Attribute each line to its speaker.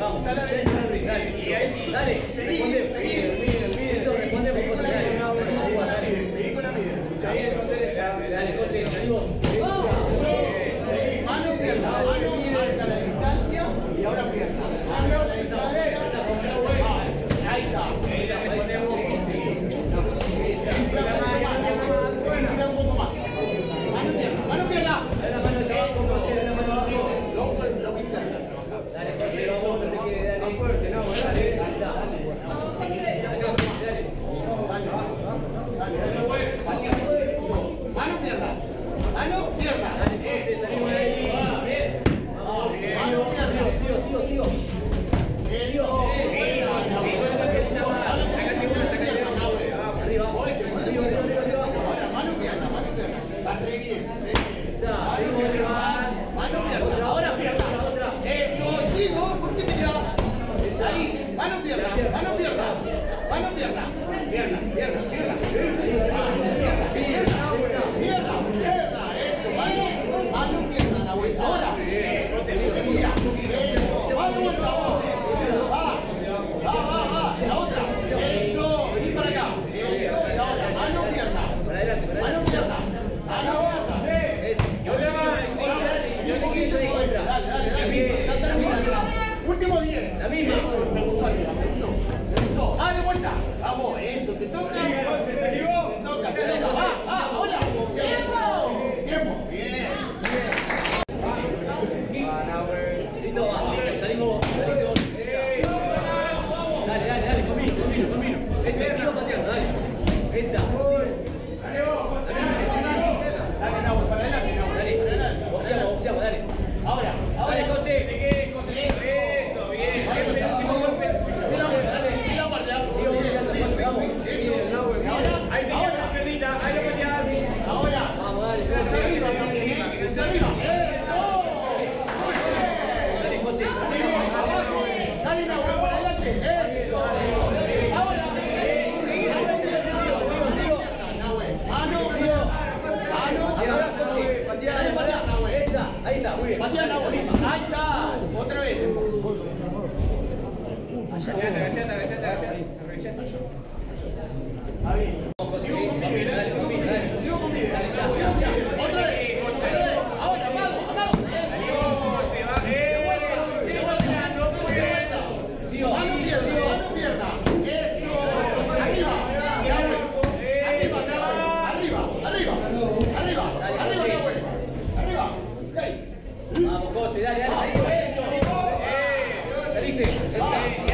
Speaker 1: vamos.
Speaker 2: Dale, dale, dale. Dale,
Speaker 1: seguí. Responde por Seguí con la Mano pierna, mano pierna, mano pierna, pierna, pierna.
Speaker 2: Anything. Anything.